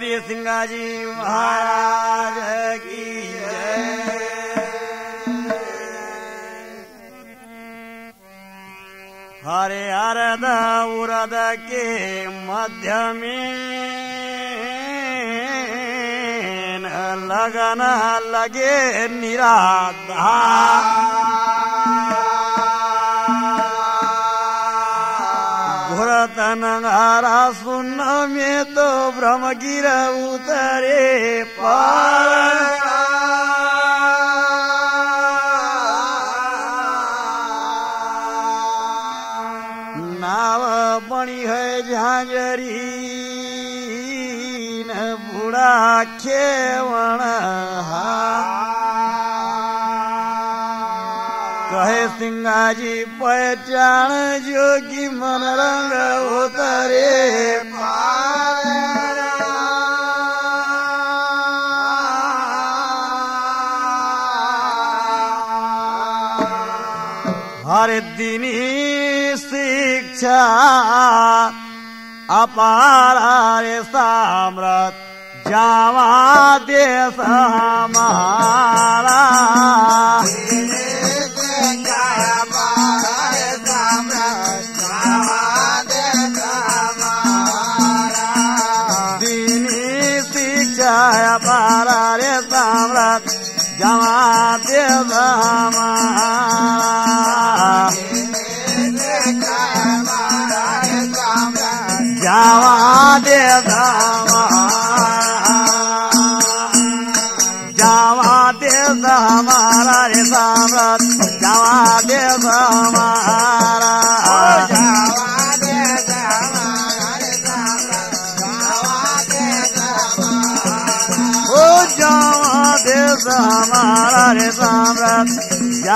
बोलिए सिंगाजी महाराज की हरे अरद उरद के मध्य में लगन लगे निराधा घुरतनगारा सुन में तो भ्रम गिर उतरे पार नाव बनी है झांझरी न बुढ़ा खेवण कहे सिंगाजी पहचान जोगी मन रंग उतरे हर दिन शिक्षा अपार रे साम्रत जावा देश हमारा। जवादे धाम जावा देव सम्रत जावा देव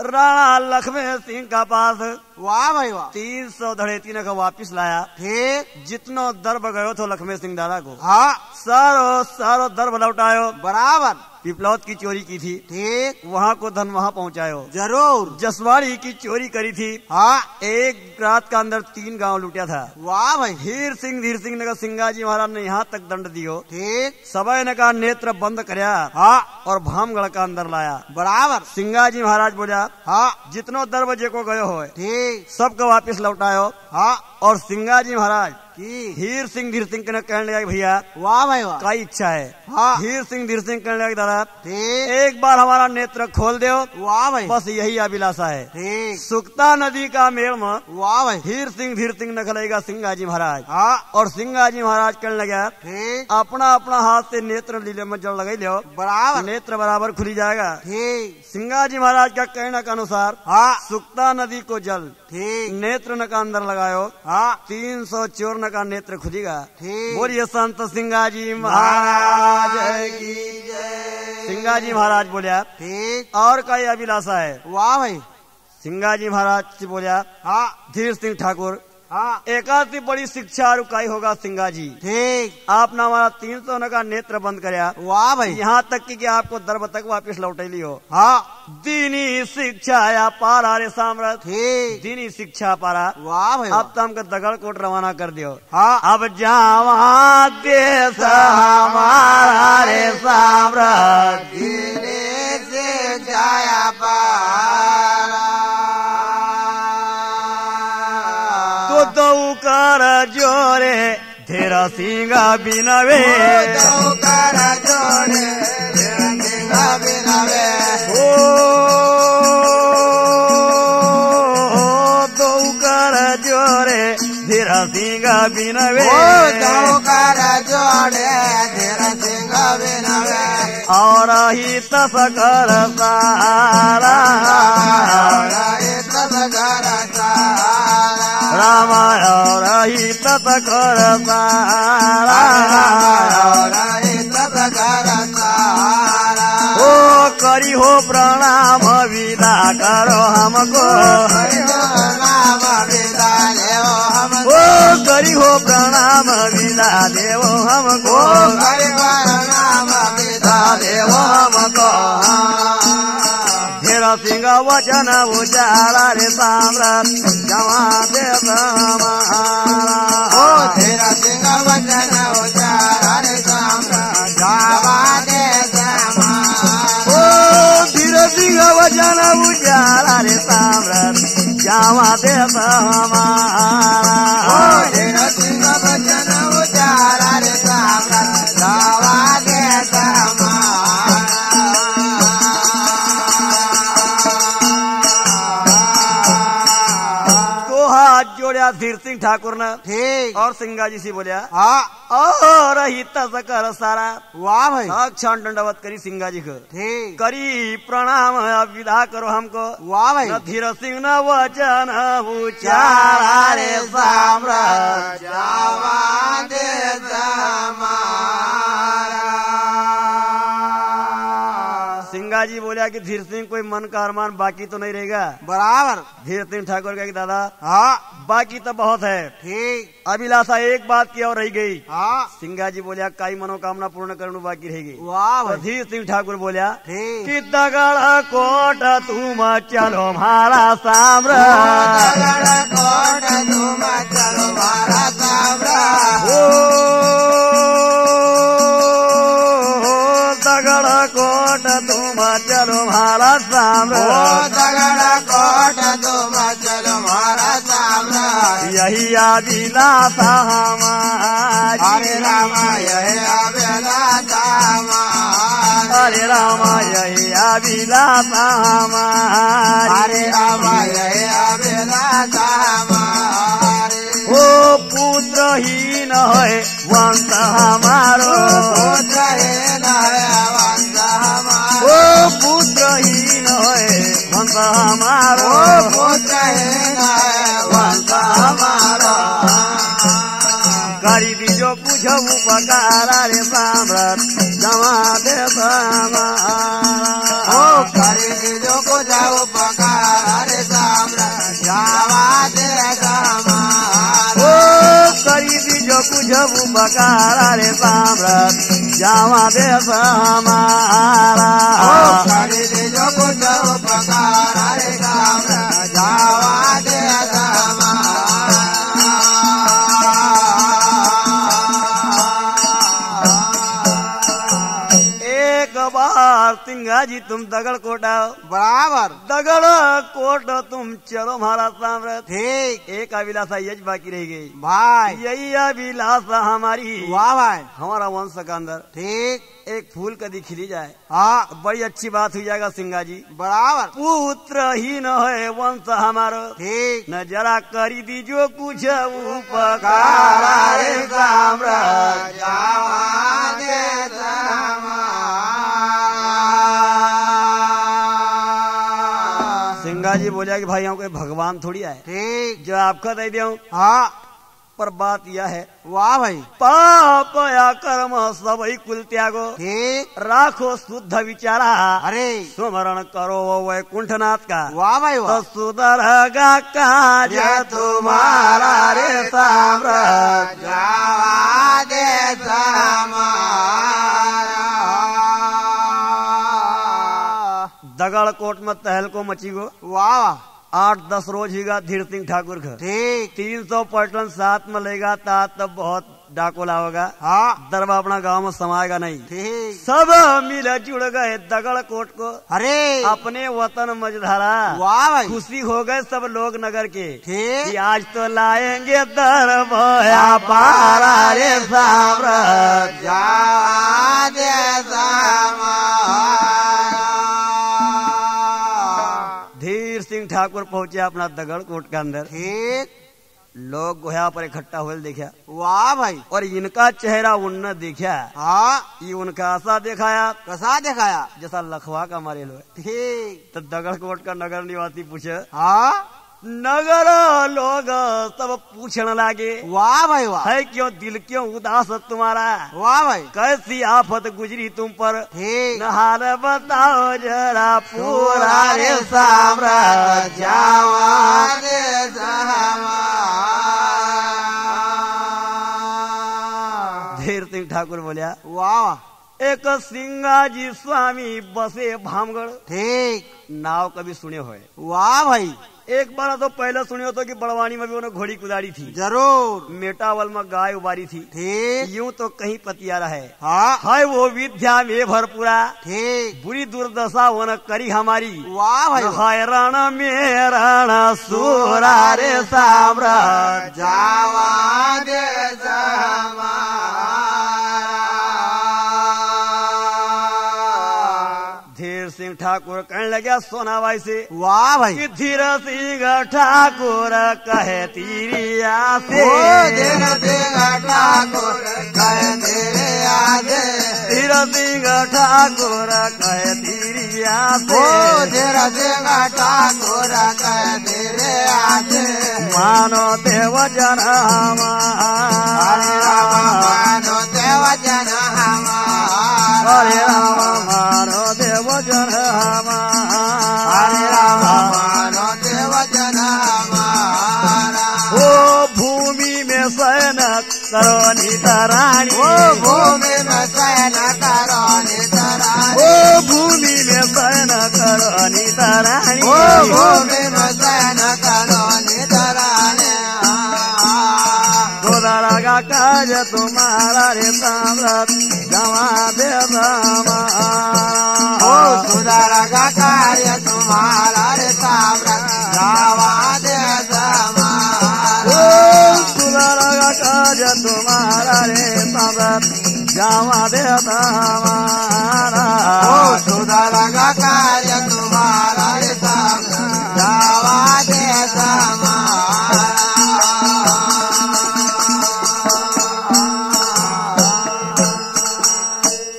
राणा लक्ष्मण सिंह का पास। वाह भाई वाह। तीन सौ धड़े तीन का वापिस लाया। फिर? जितनो दर्ब गयो थो लक्ष्मण सिंह दादा को। हाँ। सारो सारो दर्ब लौटायो। बराबर। पिपलौत की चोरी की थी। ठीक। वहाँ को धन वहाँ पहुँचायो। ज़रूर। जसवाड़ी की चोरी करी थी। हाँ। एक रात का अंदर तीन गाँव लूटा था। वाह भाई। हीर सिंह धीर सिंह ने कहा सिंगाजी महाराज ने यहाँ तक दंड दियो। ठीक। सबय ने कहा नेत्र बंद करया हाँ। और भामगढ़ का अंदर लाया। बराबर। सिंगाजी महाराज बोला हाँ। जितनो दरवाजे को गयो हो ठीक। सबको वापिस लौटायो। हाँ। और सिंगा जी महाराज की? हीर सिंह धीर सिंह कहने लगा भैया वाह भाई वाह। का इच्छा है। हाँ। हीर सिंह धीर सिंह कहने लगा दादा एक बार हमारा नेत्र खोल दो वाह भाई। बस यही अभिलाषा है। सुक्ता नदी का मेल में वाह भाई। हीर सिंह धीर सिंह ने खलेगा सिंगाजी महाराज। हाँ। और सिंगाजी महाराज कहने लगा अपना अपना हाथ से नेत्र लीले में जल लगा लो बराबर। नेत्र बराबर खुली जाएगा। सिंगा जी महाराज का कहने के अनुसार हाँ। सुक्ता नदी को जल नेत्र न का अंदर लगायो हाँ। तीन सौ चूर्ण का नेत्र खुदेगा। ठीक। बोलिए संत सिंगा जी महाराज की जय। सिंगाजी महाराज बोलिया ठीक। और का ये अभिलाषा है। वाह भाई। सिंगा जी महाराज बोलिया हाँ। धीर सिंह ठाकुर हाँ। एकासी बड़ी शिक्षा रुकाई होगा सिंगाजी। ठीक। आपने हमारा तीन सौ का नेत्र बंद कराया। वाह भाई। यहाँ तक की कि आपको दर्ब तक वापिस लौटेली हो हाँ। दीनी शिक्षा या पारा रे साम्राट ठीक। दीनी शिक्षा पारा। वाह भाई अब तो हमको दगड़ कोट रवाना कर दियो। हाँ। अब जावा देश हमारा रे साम्राट से जाया पारा। तो कर जोरे धेरा सिंगा बिनवे। कर जोड़े रंगीला बिनावे। ओ दौ कर जोरे धेरा सिंगा बिनवे। ओ कर जोड़े तेरा सिंह बिनावे। और ही तस कर सारा। रामायण हित करता रामायण हित करता ओ करी हो प्रणाम विदा करो हमको ओ करी हो प्रणाम विदा देव हमको वचन उचारा रे साम्राट जमा दे ओ तेरा सिंह वचन रे सम्राट जावा दे ओ धीर सिंह वचन उचारा रे साम्राट जमा दे हमारा जोड़या धीर सिंह ठाकुर ने। ठीक। और सिंगा जी से बोलिया। हाँ। और हित कर सारा। वाह भाई। साक्षात दंडवत करी सिंगा जी को। ठीक। करी प्रणाम अब विदा करो हमको। वाह भाई। धीर सिंह न वचन उचारा रे साम्राट जावा दे समारा सिंगा जी बोलिया कि धीर सिंह कोई मन का अरमान बाकी तो नहीं रहेगा। बराबर। धीर सिंह ठाकुर का कि दादा हाँ। बाकी तो बहुत है। ठीक। अभिलाषा एक बात की और रह गई। हाँ। सिंगा जी बोलिया कई मनोकामना पूर्ण करने बाकी रहेगी। वाह तो धीर सिंह ठाकुर बोलिया कि दगड़ कोट तुम चलो हमारा दगड़ कोट तुम चलो ओ दगड़ कोट चलो हमारा ओ साम्राट दगड़ कोट तुम चलो मारा सम्राट यही अभिलाषा हमारी हरे राम यह अबेला समार हरे राम यही अभिलाषा हमारी हरे राम यह अबेला समार ओ पुत्रहीन है वंश हमारो पुत्र है नया वंश हमार ओ पुत्रहीन है वंश हमारो ओ पुत्र है। वंश हमारा करी दीजो कुछ उपकार रे साम्राट जमा दे हमारा ओ करी जो को जाओ पकार रे सम्राट जावा दे समार ओ करी दीजो कुछ उपकार रे साम्राट जमा दे हमारा जी तुम दगड़ कोट आओ बराबर। दगड़ कोट तुम चलो महाराज साहब ठीक। एक अभिलाषा यज बाकी रह गई। भाई। यही अभिलाषा हमारी। वाह भाई। हमारा वंश का अंदर। ठीक। एक फूल कदी खिली जाए। हाँ। बड़ी अच्छी बात हो जाएगा सिंगा जी बराबर। पुत्र ही न है वंश हमारो। ठीक। न जरा करी दीजो कुछ उपकार। दे सिंगा जी बोलिया कि भाई हम कोई भगवान थोड़ी आए। ठीक। जो आपका दे दिया हूँ। हाँ। पर बात यह है वाह भाई। पाप या कर्म सब कुल त्यागो। राखो शुद्ध विचारा। अरे। स्मरण करो वैकुंठनाथ का। वाह भाई तो वाह सुधरगा कार्य तुम्हारा रे दगड़ कोट में तहल को मची गो। वाह। आठ दस रोज हीगा धीर सिंह ठाकुर घर। ठीक। तीन सौ पर्यटन साथ में लेगा ता तब बहुत डाकोला होगा। हाँ। दरबा अपना गाँव में समाएगा नहीं। ठीक। सब मिल जुड़ गए दगड़ कोट को। अरे। अपने वतन मझधारा। वाह भाई। खुशी हो गए सब लोग नगर के। ठीक। आज तो लाएँगे दरबया पारा रे साम्राट जावा ठाकुर पहुँचे अपना दगड़ कोट के अंदर। ठीक। लोग गोया पर इकट्ठा हुए देखा। वाह भाई। और इनका चेहरा उनने देखा। हाँ। ये उनका ऐसा दिखाया। कैसा दिखाया? जैसा लखवा का मारे लोग ठीक। तो दगड़ कोट का नगर निवासी पूछे। हाँ। नगर लोग सब पूछने लगे वाह भाई वाह। है क्यों दिल क्यों उदास तुम्हारा? वाह भाई। कैसी आफत गुजरी तुम पर? ठीक नहार बताओ जरा पूरा रे साम्राज्य जावा। दे ठाकुर बोलिया वाह। एक सिंगाजी स्वामी बसे भामगढ़। ठीक। नाव कभी सुने हुए? वाह भाई। एक बार तो पहले सुने हो तो कि बड़वानी में भी उन्होंने घोड़ी कुदारी थी। ज़रूर। मेटावल में गाय उबारी थी। ठीक। यूँ तो कहीं पतियारा है। हाँ। है वो विद्या में भरपूरा। ठीक। बुरी दुर्दशा वो न करी हमारी। वाह भाई वाह। हाय रण में रण सूरा रे साम्राज्य जावा दे जमा ठाकुर कहने लगे सोना भाई से वाह भाई। धीर सिंह ठाकुर कहे तीरिया से ओ दिन देगा ठाकुर कह तेरे आगे धीर सिंह ठाकुर कहे तीरिया ओ से दिन देगा ठाकुर कह तेरे आगे मानो देव जन हरे राम मानो देव जन हमारा। राम करो नितराणी ओ भूमि में शयन करो नितरानी ओ भूमि में शयन करो नितराणी ओ भूमि में शयन करो नितरानी गोदारा का काज तुम्हारा रे साम्राट गवा दे ओ सुधार का कार्य तुम्हारा का तुम्हारा रे साम्राट गवा दे ओ सुधार कार्य तुम्हारा रे गावा दे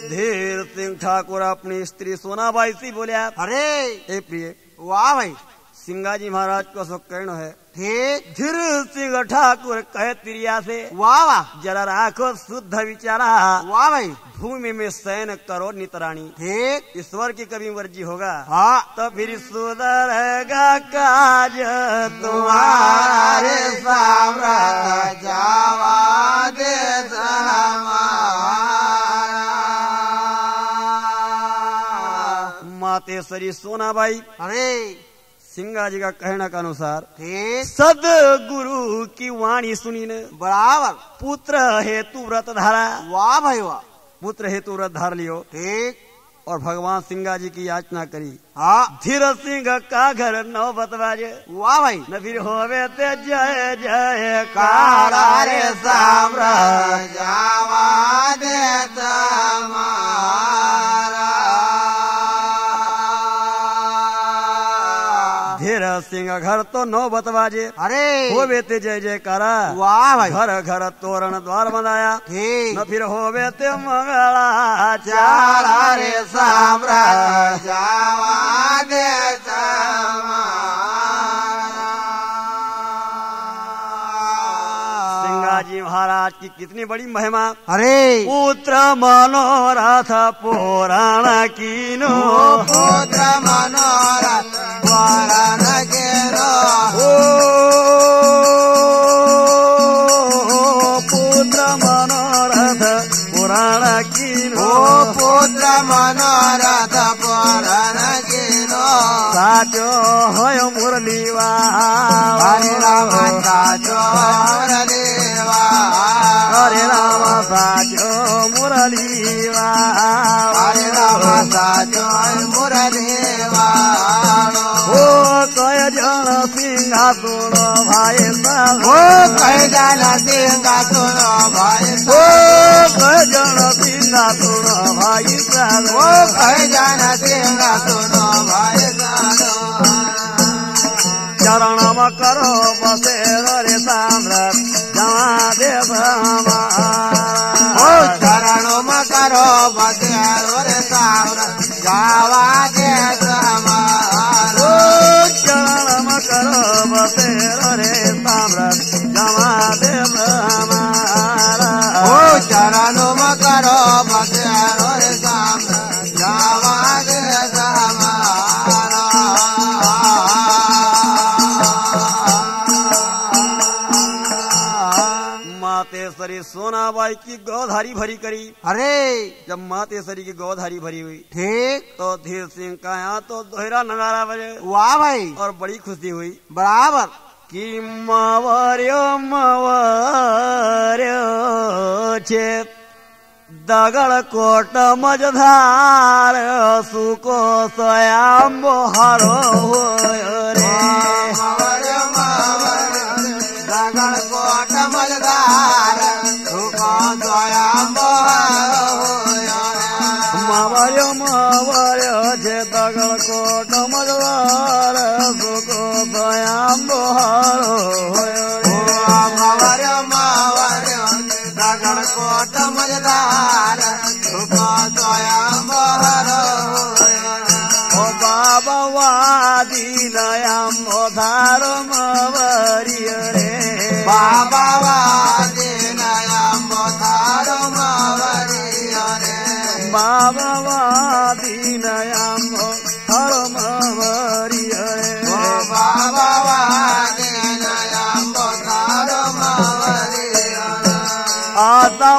धीर सिंह ठाकुर अपनी स्त्री सोनाबाई से बोलिया अरे हे प्रिय। वाह भाई। सिंगाजी महाराज को सो कहना है। ठीक धीर सिंह ठाकुर कहे तिरिया से। वाह वाह। जरा राखो शुद्ध विचारा। वाह भाई। भूमि में शयन करो नितराणी। ठीक ईश्वर की कभी मर्ज़ी होगा। हाँ। तो फिर सुधरेगा काज तुम्हारे जावा दे मातेश्वरी सोनाबाई अरे। सिंगा जी का कहने के अनुसार सद गुरु की वाणी सुनी ने बराबर। पुत्र हेतु व्रत धारा। वाह भाई वाह। पुत्र हेतु व्रत धार लियो। ठीक। और भगवान सिंगा जी की याचना करी। हाँ। धीर सिंह का घर नौ बतवाजे वाह भाई। न फिर होवे ते जय जय कारा रे जावा दे समारा धीर सिंह घर तो नौ बतवाजे अरे। होवे ते जय जयकारा। वाह भाई। घर घर तोरण द्वार बनाया न फिर होवे ते मंगला चारा रे जावा दे महाराज की कितनी बड़ी महिमा। अरे। पुत्र मनोरथ पुराण कीनो। ओ पुत्र मनोरथ। वरण गेरो ओ पुत्र मनोरथ सिंहासुन भाई ओ कह जाना सिंगा सुनो भाई ओ कय जन सिंहासुन भाई ओ कह जाना सिंगा सुनो भाई सानो चरणम करो बसे रे साम्राट तेसरी सोनाबाई की गौधारी भरी करी। अरे। जब माँ तेसरी की गौधारी भरी हुई। ठीक। तो धीर सिंह का यहाँ तो दोहरा नगारा बजे। वाह भाई। और बड़ी खुशी हुई। बराबर। कि मवर्यो मवर्यो छे। दगड़ कोट मजधार सुको स्वयं हरो रे। दगड़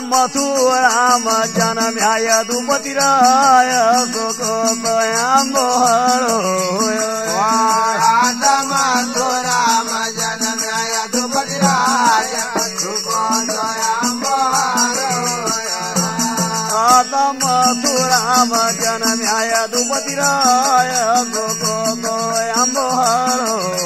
मथुराम जनम्याय दुपति राय सुख स्वयं हरो राम जनमय दुपतिराय सुखो स्वयं आता मथुराम जनम्याय दुपति राय सुख स्वयं हरो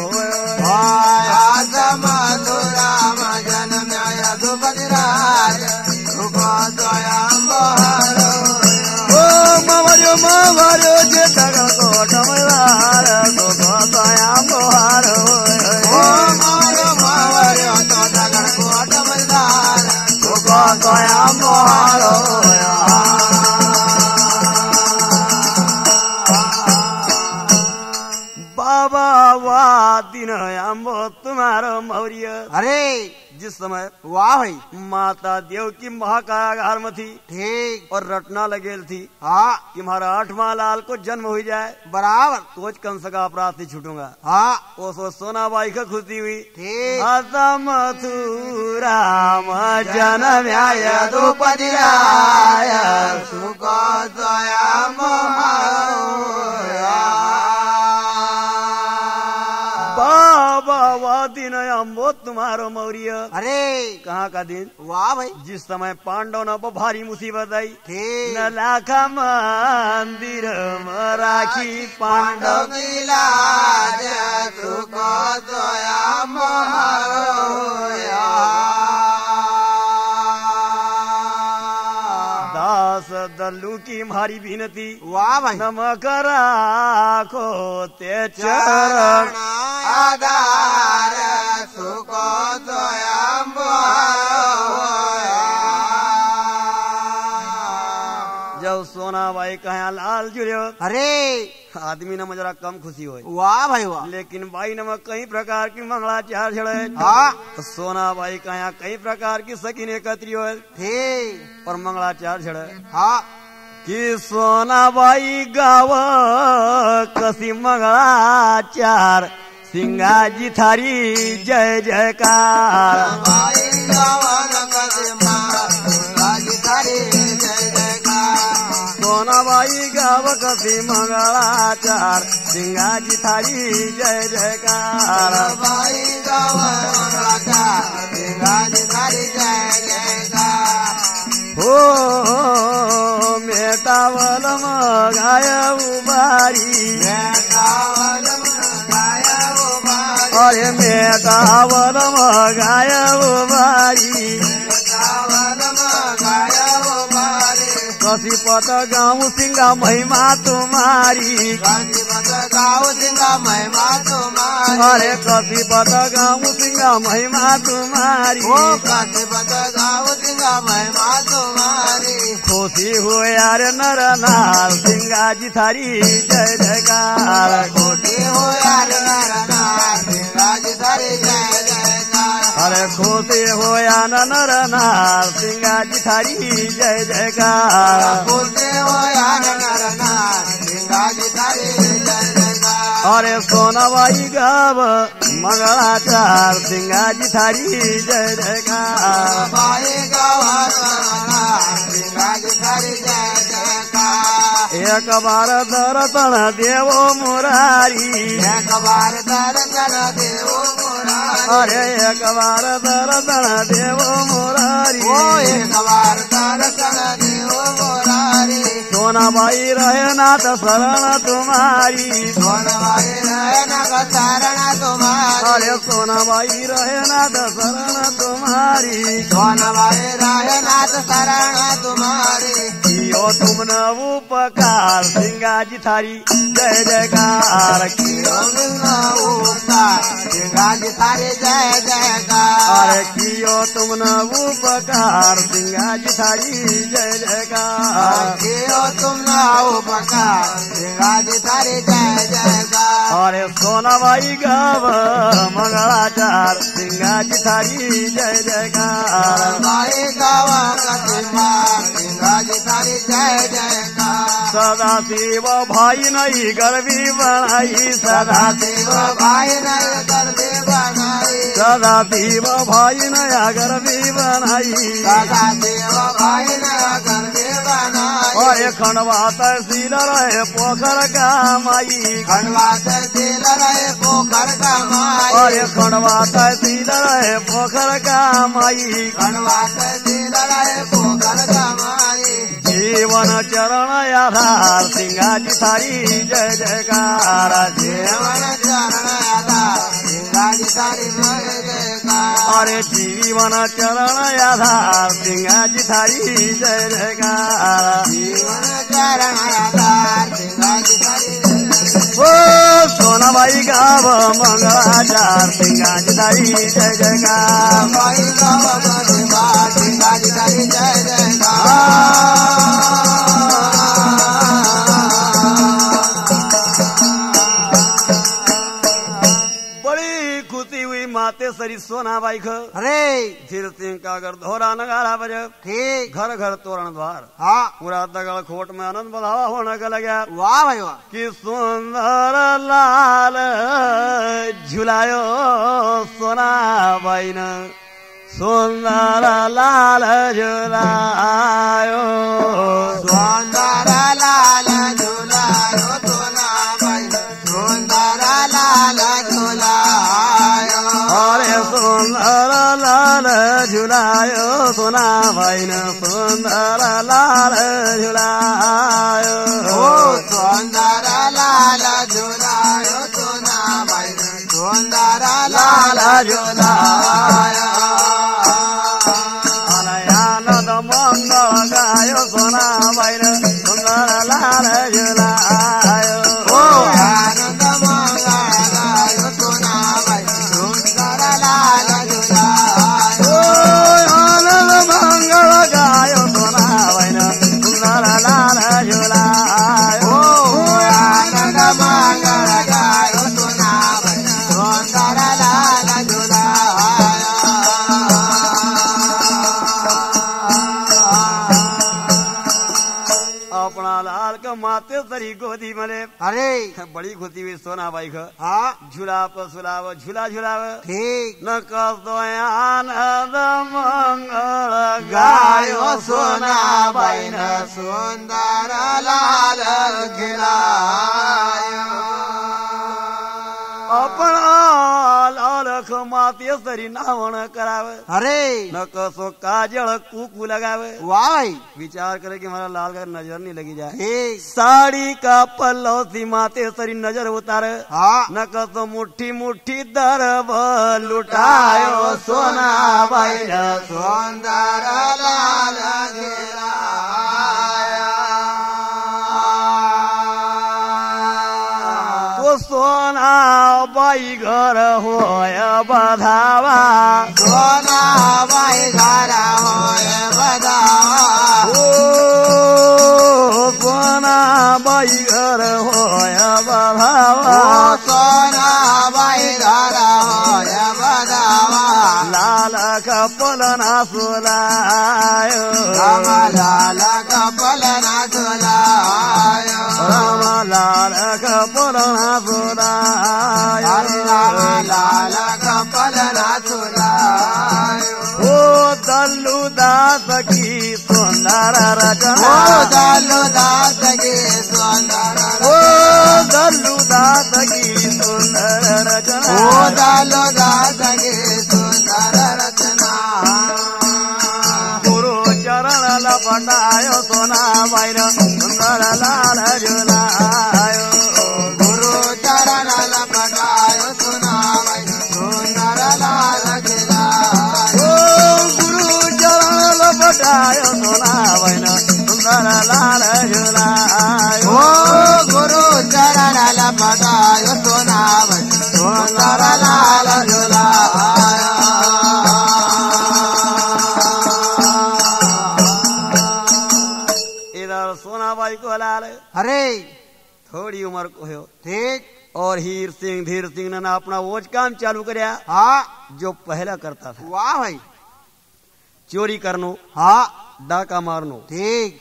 जिस समय? वाह भाई। माता देव की महाकागार में थी ठीक। और रटना लगेल थी। हाँ। कि हमारा आठवां लाल को जन्म हो जाए। बराबर। तो कंस का अपराध से छूटूँगा। हाँ। वो सो सोना बाई का खुशी हुई। ठीक। राम सुखो स्वयं वह दिन अम्बो तुम्हारो मौर्य। अरे। कहाँ का दिन? वाह भाई। जिस समय पांडव न भारी मुसीबत आई न लाखा मंदिर राखी पांडव। पांडव दल्लू की मारी बिनती वाह भाई। नमक राखो ते चरण आधार सुको स्वयं जब सोना भाई कहा लाल जुड़ियो। अरे आदमी न मजरा कम खुशी हो वाह भाई वाह। लेकिन बाई नमक कई प्रकार की मंगलाचार छड़े। हाँ। तो सोनाबाई कहा कई प्रकार की सकीन एकत्री हो और मंगलाचार छड़े। हाँ। कि सोनाबाई गाव कसी मंगला चार। सिंगा जी थारी जय जयकार। कसी मंगलाचार सिंगाजी थारी जय जयकार। तारी जय जयकार। हो मेटावल गाय उबारी। अरे मेटावल गाय उबारी। उबारी कसी पत गाँव सिंगा महिमा तुम्हारी। मत गाव सिंगा महिमा तुम्हारी। अरे कसी पत गाँव सिंगा महिमा तुम्हारी। ओ गाव सिंगा महिमा तुम्हारी। खुशी हो यार नर नार सिंगा जी थारी जय जयकार। कोटी हो यार नर नार राज धरे जय जयकार अरे खुशी हो या नर नार सिंगा जी थारी जय जयकार। कोटे हो यार नर नार राज धरे जय जयकार। अरे सोनाबाई गाव मंगळाचार सिंगाजी थारी जय जयकार। बाई गावाला सिंगाजी थारी जय जयकार। एक बार दर्शन देवो मुरारी। एक बार दर्शन देव मुरारी। अरे एक बार दर्शन देवो मुरारी। ओ एक बार दर्शन भाई मुरारी सोनाबाई रहे नाथ शरण तुम्हारी। सोनवाई रहना का शरण तुम्हारी अरे सोना भाई रहे नाथ शरण तुम्हारी। सोनवाई रहनाथ शरण तुम्हारी कियो तुम न उपकार सिंगाजी थारी। जय जयकार कियो सिंगाजी थारी जय जयकार अरे कियो तुम न उपकार सिंगाजी थारी। जय जयकार। तुम ना उपकार सिंगाजी थारी जय जयकार अरे सोनाबाई गाव मंगलाचार सिंगाजी थारी जय जयकार भाई गावा सिंगा सिंगाजी तारी जय जयकार सदा शिव भाई नहीं गर्वी बनाई सदा शिव भाई नय कर दे बनाई। सदा शिव भाई नया गर्वी बनाई। सदा शिव भाई नय दे बनाई। अरे खंडवा तहसील रहे पोखर का माई। खंडवा तहसील रहे पोखर का माई। अरे खंडवा तहसील रहे पोखर का माई। खंडवा तहसील रहे पोखर का माई। जीवन चरण आधार सिंगाजी थारी जय जयकार। जीवन चरण आधार सिंगाजी थारी जय जयकार। अरे जीवन चरण आधार सिंगाजी थारी जय जयकार। जीवन चरण आधार सिंगाजी थारी जय सोना भाई गाव मंगळाचार सिंगाज दाई जय जयकार। माई गावा कसिमार सिंगाज दाई जय जय बड़ी हुई सरी सोनाबाई ख अरे। धीर सिंह का अगर धोरा नगारा बज। ठीक। घर घर तोरण द्वार। हाँ। पूरा दगड़ खोट में आनंद बढ़ावा होने का लगा वाह भाई वाह। कि सुंदर लाल झुलायो सोना बैन सुंदर लाल झुलायो। सुंदर लाल झुलायो सोना बैन सुंदर लाल मले अरे। बड़ी खुशी हुई सोना भाई ख। हाँ झूला पर सुलाव झूला झूलाव। ठीक। न कसो आनंद मंगल गायो सोना भाई न सुंदर लाल खिलायो। अपना भाई विचार करे कि हमारा लाल का नज़र नहीं लगी जाए। साड़ी का पल्लो सी माते सरी नज़र उतारे। हाँ। न कसो मुट्ठी मुट्ठी दरब लुटायो सोना बाई सुंदर लाल खिलाया वो सोना बाई घर होय बधावा सोना बाई घर होय बदावा ओ सोना बाई घर होय बधावा ओ सोना बाई घर होय बदावा लाल कपलना को लाल अरे। थोड़ी उम्र को हो। ठीक। और हीर सिंह धीर सिंह ने ना अपना वो काम चालू कर हाँ। जो पहला करता था। वाह भाई। चोरी करनो। हाँ। डाका मारनो। ठीक।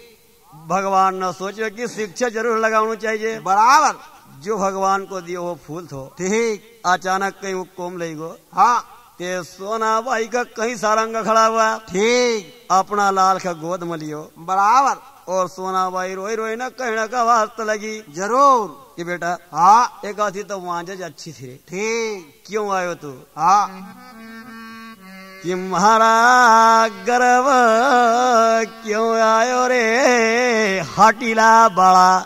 भगवान ने सोचो कि शिक्षा ज़रूर लगाना चाहिए। बराबर। जो भगवान को दियो वो फूल थो। ठीक। अचानक कहीं वो कोम ले गो। हाँ। ते सोना भाई का कहीं सारंग खड़ा हुआ। ठीक। अपना लाल का गोद में लियो बराबर। और सोना बाई रोई रोई ना कहने का वास्ता लगी। जरूर। कि बेटा हाँ। एक आती तो वांजज अच्छी थी ठीक। क्यों आयो तू? हाँ। कि म्हारा गर्व क्यों आयो रे? हटीला बड़ा।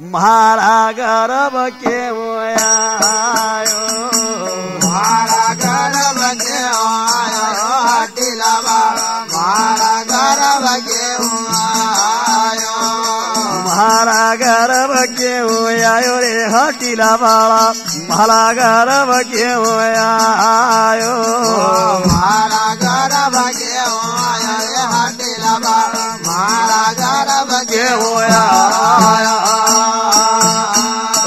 म्हारा गर्व क्यों आयो? आयो रे हटीला बड़ा म्हारा गर्व क्यों आयो मारा घर बगे आयो रे हटिला बाबा बगे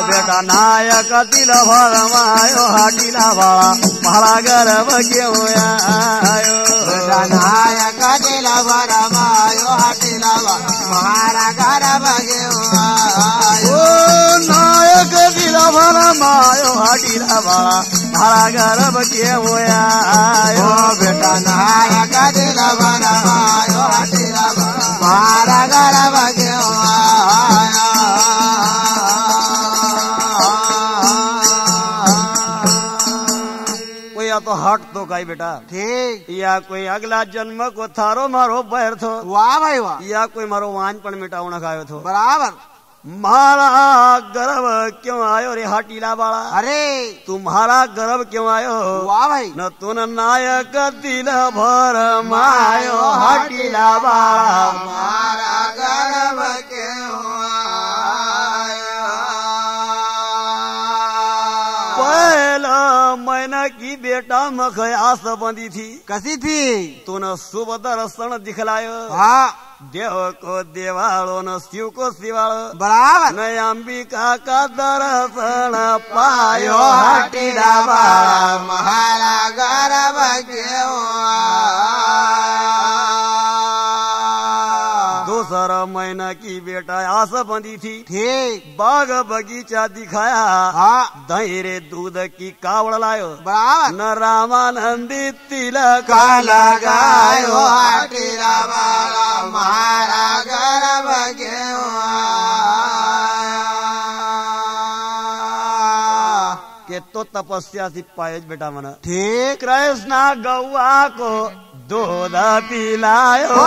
बेटा नायक दिल भरमायो हटीला बड़ा म्हारा गर्व क्यों आयो। नायक दिल भरमायो क्यों आयो ओ बेटा घर बगे तो हट तो काई बेटा। ठीक। या कोई अगला जन्म को थारो मारो बैर थो। वाह भाई वाह। या कोई मारो वांझपण मिटावना खायो थो। बराबर। मारा गर्व क्यों आयो रे हटीला बाड़ा अरे। तुम्हारा गर्व क्यों आयो? वाह भाई। न तुन नायक दिल भर मायो हटीला बाड़ा मारा गर्व के पहला मैना की बेटा मख आस बंदी थी। कसी थी? तूने शुभ दर्शन दिखलायो। हाँ। देव को देवालो न शिव को शिवालो बराबर न अंबिका का दर्शन पायो हटिला हटीला बाबा बाड़ा मारा दूसर महीना की बेटा आस बंदी थी। ठीक। बाग बगीचा दिखाया। हाँ। दही दूध की कावड़ लायो। न रामानंदी तिलक लगायो। बाबा के के तो तपस्या से पाए बेटा मन। ठीक। कृष्णा गौआ को दूध पिलायो ओ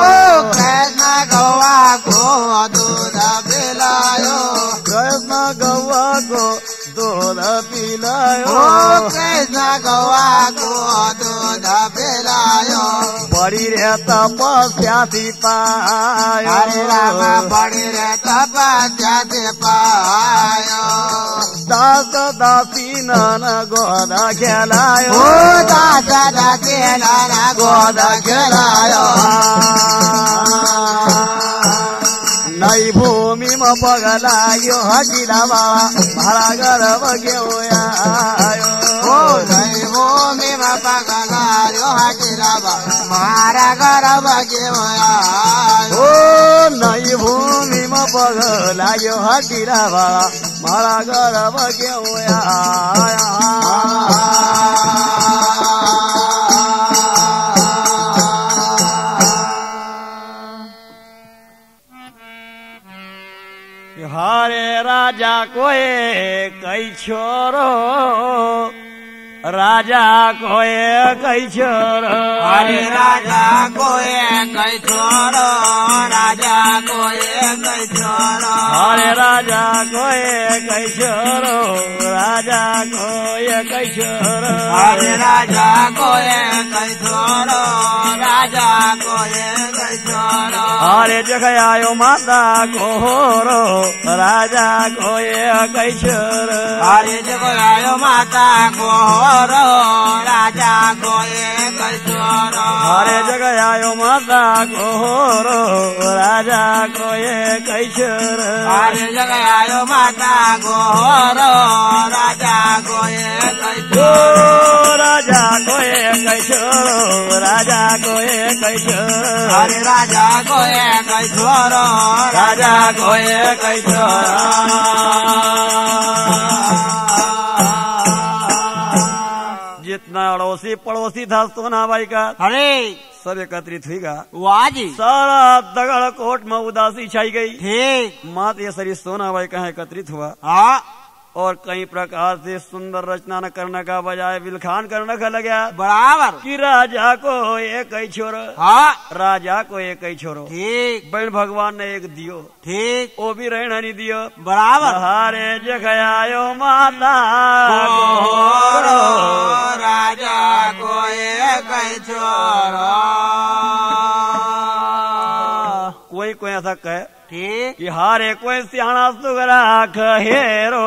कृष्ण गौवा को दूध पिलायो कृष्ण गौआ को दूध पिलायो ओ कृष्ण गौवा को दूध पिलायो बड़ी रहता पस्या से पायो। हरे रामा बड़ी रहता पस्या पायो। दास दासी नन गोद खेलायो। दास दादा दादी नाना गोद खेलायो। प्रेम पगलायो हटिरावा भाडा गरब गेउया आयो। ओ दैवो मेम पगलायो हटिरावा भाडा गरब गेउया ओ नै भूमिमा पगलायो हटिरावा भाडा गरब गेउया હારે રાજા કોઈ કઈ છોરો રાજા કોએ કઈ છોરો હરે રાજા કોએ કઈ છોરો રાજા કોએ કઈ છોરો અરે રાજા કોએ કઈ છોરો રાજા કોએ કઈ છોરો હરે રાજા કોએ કઈ છોરો રાજા કોએ કઈ છોરો અરે જગયાયો માતા કોરો રાજા કોએ કઈ છોરો હરે જગયાયો માતા કોરો राजा गोये किशोर हरे जगह आयो माता घोर राजा गोये किशोर हरे जगह आयो माता घोर राजा गोये किशोर राजा गोये किशोर राजा गोये किशोर हरे राजा गोये किशोर राजा गोये किशोर अड़ोसी पड़ोसी था सोना भाई का। अरे। सब एकत्रित हुई गा वाजी सारा दगड़ कोट में उदासी छाई गई। ठीक। मात ये शरीर सोना भाई का एकत्रित हुआ? हाँ। और कई प्रकार से सुंदर रचना न करने का बजाय विलखान करने का लगा बराबर। कि राजा को एक ही छोरो। हाँ। राजा को एक ही छोरो। ठीक। बहन भगवान ने एक दियो। ठीक। वो भी रहना नहीं दियो। बराबर। हारे जगयायो माता राजा एक कई छोरो। कोई कोई ऐसा कहे ठीक कि हारे कोई सियाणा सुगरा कहेरो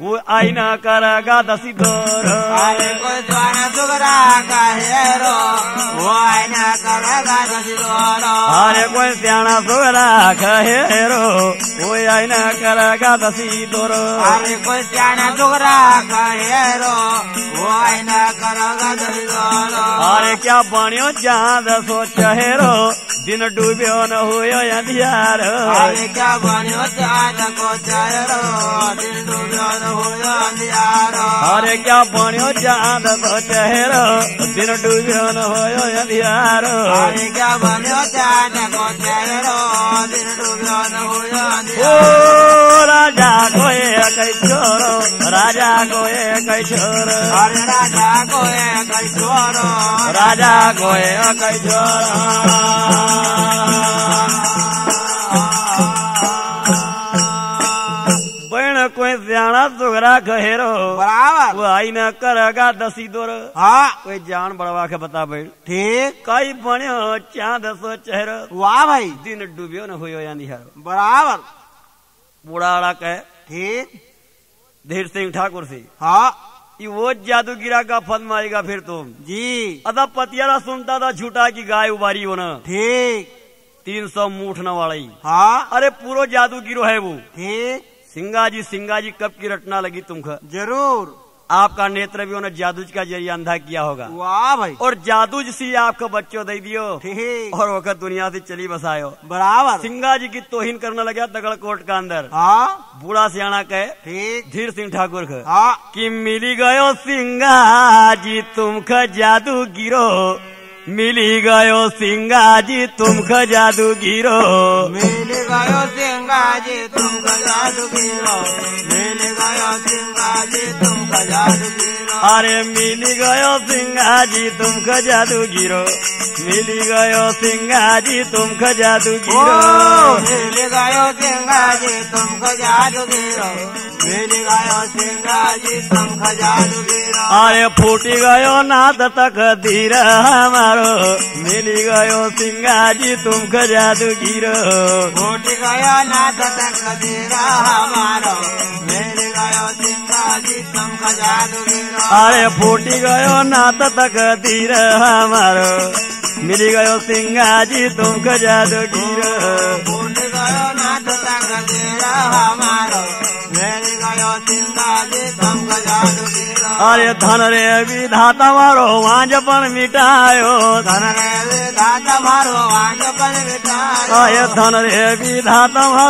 वो आईना करेगा दसी दौर अरे कोई स्वाना सुगरा का हेरो वो आईना करेगा दसी दोरो हारे कोई सियाणा सुगरा कहेरो वो आईना करेगा दसी दौर अरे कोई सियाना सुगरा का हेरो वो आईना करेगा दसी दोरो हारे क्या बनियो चाँद सो चहेरो दिन डूबियो न हुयो अंधियार अरे क्या बनियो चाँद को चेहरो दिल डूबियो न हुयो अंधियारो हारे क्या बनियो चाँद सो चहेरो दिन डूबियो न हुयो अंधियार अरे क्या बनियो चाँद को चेहरो दिल डूबियो न हुयो अंधियारो राजा कोए कई छोरो राजा कोए कई छोरो अरे राजा को एक छोरो राजा कोए कई छोरो बहन कोई सियाणा सुगरा कहेरो बराबर। वो आई न करेगा दसी दौर। हाँ। कोई जान बड़वा के बता बैठ ठीक। कई बन्यो चाँद सो चेहरो। वाह भाई। दिन डूबियो न हुयो यानी हर। बराबर। बुढ़ाड़ा कहे ठीक। धीर सिंह ठाकुर से। हाँ। ये वो जादूगिरा का फल मारेगा फिर तुम। जी। अदा पतियारा सुनता था झूठा की गाय उबारी हो ना ठीक। तीन सौ मूठ न वाली। हाँ। अरे पूरा जादूगिरो है वो। ठीक। सिंगा जी सिंगा जी कब की रटना लगी तुमका ज़रूर। आपका नेत्र भी उन्हें जादूज का ज़रिए अंधा किया होगा। वाह भाई। और जादूज सी आपको बच्चों दे दियो। ठीक। और वक्त दुनिया से चली बसायो। बराबर। सिंगा जी की तोहिन करने लगे दगड़ कोट का अंदर। हाँ। बूढ़ा सियाणा कहे धीर सिंह ठाकुर का हाँ। कि मिली गयो सिंगा जी तुमख जादू गिरो। मिली गयो सिंगा जी तुमख जादू गिरो। मिली गयो सिंगा जी तुम गिरो। मिल गयो सिंगा जी तुम गिरो। अरे मिली गयो सिंगा जी तुमख जादू गिरो। मिली गयो सिंगा जी तुमख जादू ओ गिरो मिल गयो सिंगा जी तुम जादू गिरो। मिल गयो सिंगा जी तुम जादू गिरो। अरे फूटी गयो नाद तक धीर हमारो। मिली गयो सिंगा जी तुमख जादू गिरो। फूट गयो नाथ अरे फूटी गयो नात तक धीर हमारो। मिली गयो सिंगा जी तुम जादू गिरो। अरे धन रे विधाता मारो, वांज पर मिटायो। धन रे विधाता मारो वांग पर बिठायो अरे धन रे विधाता मारो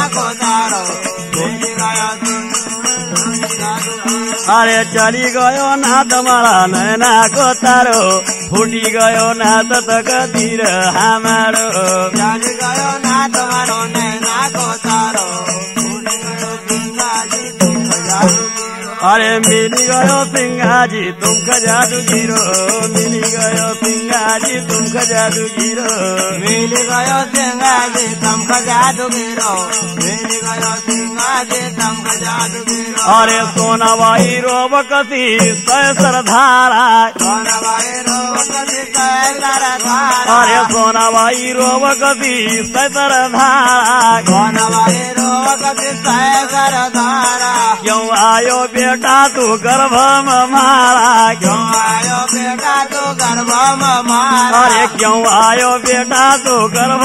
अरे चली गयो नात मला नैनाको तारो। फुटी गयो नात त कतिर हाम्रो। गयो नात मारो नैनाको तारो। अरे मिली गयो सिंगाजी तुम जादुगिरो मिली गयो सिंगाजी तुम जादुगिरो मिली गयो सिंगाजी तुम जादू गिरो मिली गयो सिंगाजी तुम जादू गिरो अरे कौन भाई रो कभी कैसर धारा अरे सोनाबाई रोब कति सैसर धारा कौन भाई रो कभी कैसर धारा क्यों आयो बेटा तू गर्भम मारा। क्यों आयो बेटा तू गर्भ मारा? अरे क्यों आयो बेटा तू गर्भ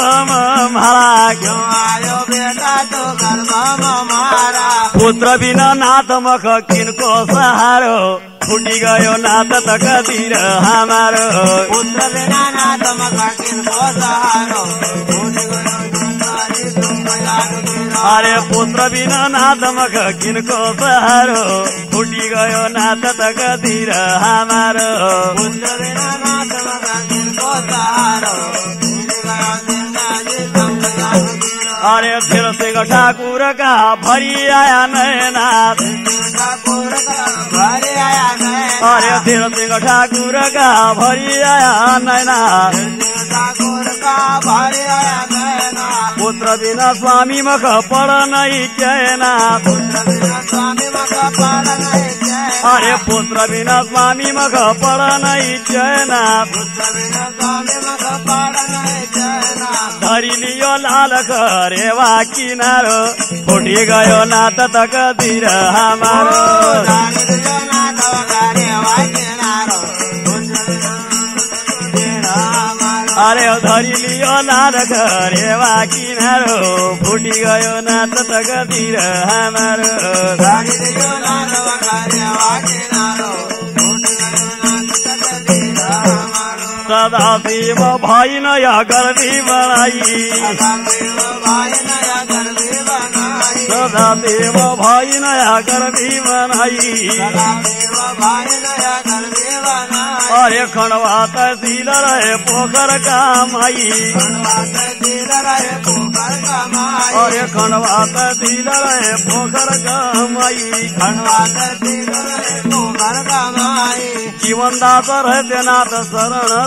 मारा? क्यों आयो बेटा तू गर्भ मारा? पुत्र बिना नाथ मख किनको सहारो? फुटी गयो नाथ त कतिर हाम्रो। पुत्र बिना ना तुम किन को सहारो अरे पुत्र बिना नाथ मख किनको सहारो? फुटी गयो नाथ त कतिर हाम्रो। पुत्र किन अरे फिर सिंह ठाकुर का भरी आया नैना ठाकुर का घर आया नैना अरे फिर सिंह ठाकुर का भरी आया नैना पुत्र बिना स्वामी मख पड़ नहीं जय अरे पुत्र बिना स्वामी मख पड़ नहीं जयना धरी लियो लाल सेवा किनारो फुटी गयो नात त कतिर हाम्रो। अरे धरी लियो नार घरेवा किनारो फुटी गयो नात त कतिर हाम्रो। सदा देव भाई नया गर्दी बनाई। सदा देव भाई नया गर्दी बनाई। अरे खंडवा तहसील रहे पोखर का माई। अरे खंडवा तहसील रहे पोखर का माई। जीवन दास रहते नाथ शरण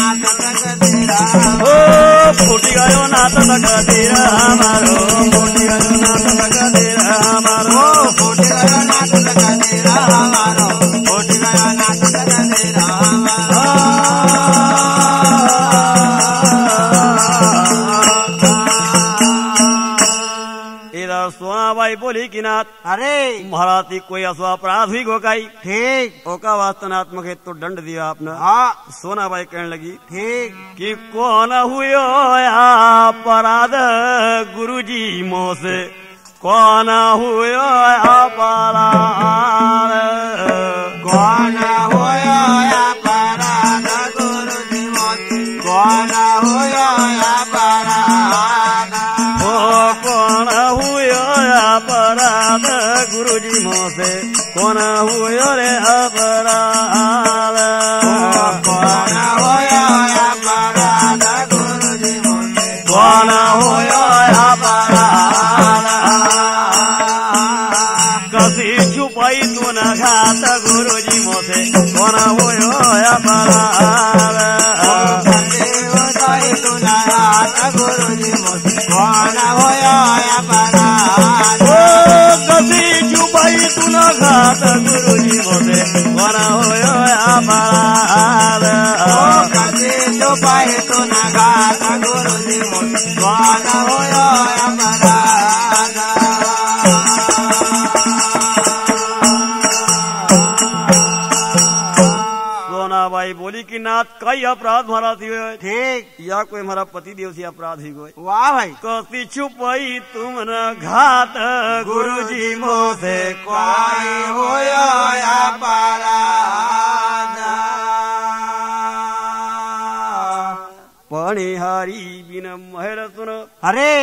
ओ फुटी गयो नाथ तक धीर हमारो फुटी गयो नाथ तक धीर हमारो इधर सोनाबाई बोली कि नाथ अरे। महाराज कोई असो अपराध हुई गोकाई ठीक। ओका वास्तनात्मक है तो दंड दिया आपने। हाँ। सोनाबाई कहने लगी ठीक। कि कौन हुयो अपराध गुरुजी मोह से कौन हुयो अपराध कौन होयो अपराध गुरुजी मोती कौन होयो अपराध कौन हुयो रे अपराध कौन होयो अपराध गुरुजी मोती कौन हुयो अपराध कसी छुपाई तू न घात Santa कि नाथ कई अपराध हमारा थी हुए ठीक। या कोई हमारा पति देव से अपराध ही गए वाह भाई। कसी छुपई तुम न घात। गुरु जी मोसे कोई होयो या पराधा। पणिहारी बिन महर सुन। अरे।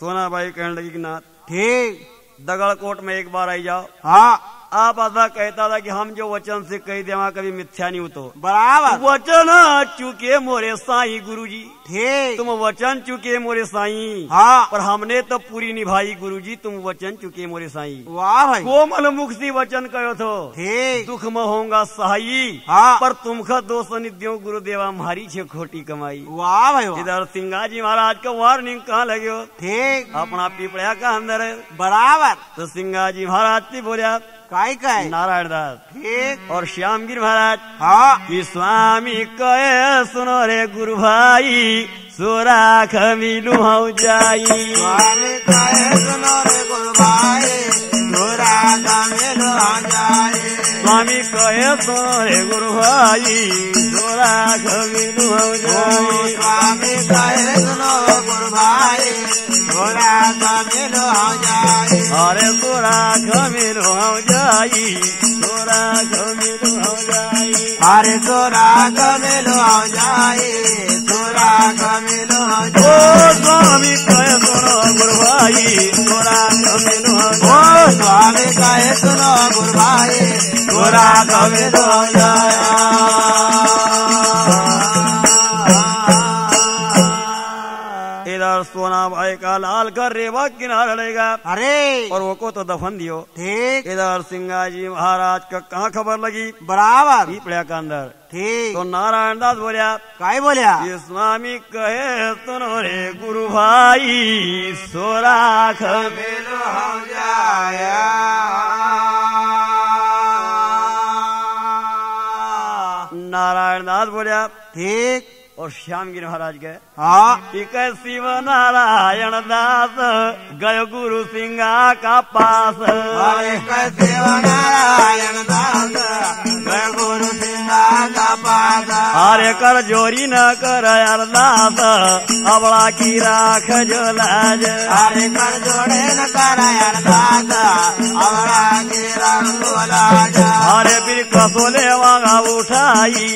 सोनाबाई कहने लगी कि नाथ ठीक। दगड़कोट में एक बार आई जाओ। हाँ। आप ऐसा कहता था कि हम जो वचन से कही देवा कभी मिथ्या नहीं होतो। बराबर। वचन चुके मोरे साई गुरुजी। ठीक। तुम वचन चुके मोरे साई। हाँ। पर हमने तो पूरी निभाई गुरु जी तुम वचन चुके मोरे साई। वाह भाई। कोमल मुख से वचन कहो थो ठीक। दुख में होगा सहाई हाँ। पर तुमका दोष निद्यो गुरुदेवा हमारी छे खोटी कमाई। वाह भाई इधर सिंगा जी महाराज का वार्निंग कहाँ लगे हो? ठीक। अपना पिपड़िया का अंदर। है बराबर। तो सिंगा जी महाराज से बोलिया काय काय? नारायण दास ठीक और श्यामगिर महाराज. हाँ. कि स्वामी कहे सुनो रे गुरु भाई सोराख मिलू हऊ जाई. स्वामी कहे सुनो रे गुरु भाई सुराख मिलू जाए स्वामी कहे सुनो रे गुरु भाई सोराख मिलू हऊ ओ जाई स्वामी कहे सुनो गुरु भाई तोरा मिलो जाए अरे सोराख अरे तोरा मिलो जाए तोरा मिलो। ओ जाए स्वामी कहे सुनो गुरु भाई सोराख मिलू। ओ स्वामी कहे सुनो गुरु भाई तोरा मिलो जाए। इधर सोना का लाल कर रेवा किनारा रहेगा अरे। और वो को तो दफन दियो। ठीक। इधर सिंगा जी महाराज का कहाँ खबर लगी? बराबर। पीपड़िया के अंदर। ठीक। तो नारायण दास बोलिया काय बोलिया? ये स्वामी कहे सुनो रे गुरु भाई सोराख मिलो हम जाया। नारायण दास बोलिया ठीक। और श्यामगिरी महाराज गए। हाँ। शिव नारायण दास गय गुरु सिंगा का पास। शिव नारायण दास। गुरु का अरे कर जोरी न कर अरदास अबड़ा की राख जो लाज। अरे कर जोड़े न कर अरदास अवरा के रंग जा अरे फिर कसोले वागा उठाई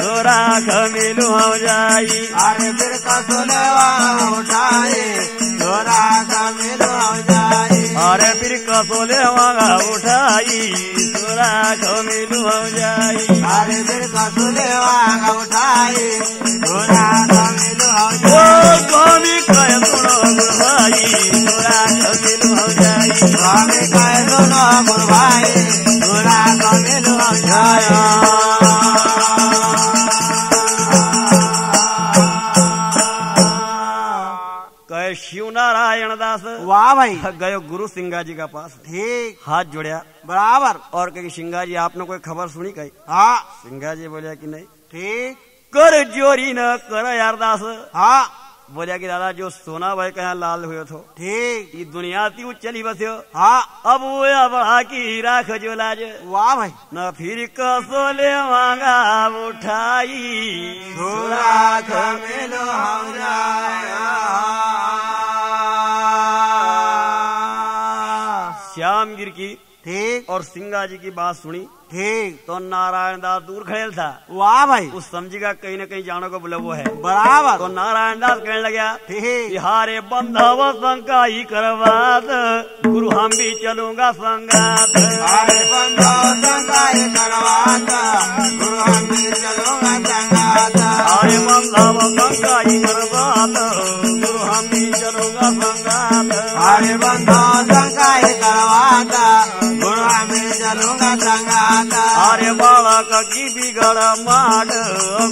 तो राख मिलू हम जाई। अरे फिर कसुले उठाए तोरा का मिलो जाए अरे फिर कसोले वागा उठाई तो राख हो जाई अरे दिल का सुलेवा उठाई। थोड़ा तमिल हो ओ गोमी कह सुनो भाई थोड़ा तमिल जाई हो जाई नारायण दास। वाह भाई। गयो गुरु सिंगा जी का पास। ठीक। हाथ जोड़या। बराबर। और कही सिंगा जी आपने कोई खबर सुनी कही? हाँ। सिंगा जी बोलिया कि नहीं? ठीक। कर जोरी न कर यार दास। हाँ। बोलिया कि दादा जो सोना भाई कहा लाल हुए थो। ठीक। ये दुनिया थी चली बस्यो। हाँ। अब वो बढ़ा की राख जो लाज। वाह भाई। न फिर कसोले मांगा उठाई। जाए श्याम गिर की ठीक। और सिंगा जी की बात सुनी। ठीक। तो नारायण दास दूर खड़ेल था। वाह भाई। उस समझेगा कहीं ना कहीं जानो को बोला वो है। बराबर। तो नारायण दास कहने लगा ठीक। बिहारे बंधव संकाई करवात गुरु हम भी चलूँगा संगात। अरे बंदो संगाय करवाता गुरु हम भी चलूँगा संगाता। अरे बंधव संकाई करवात गुरु हम भी चलूँगा संगात। अरे बंदो संगाय करवाता गुरु हम भी चलूँगा संगाता। अरे बालक की बिगड़ माड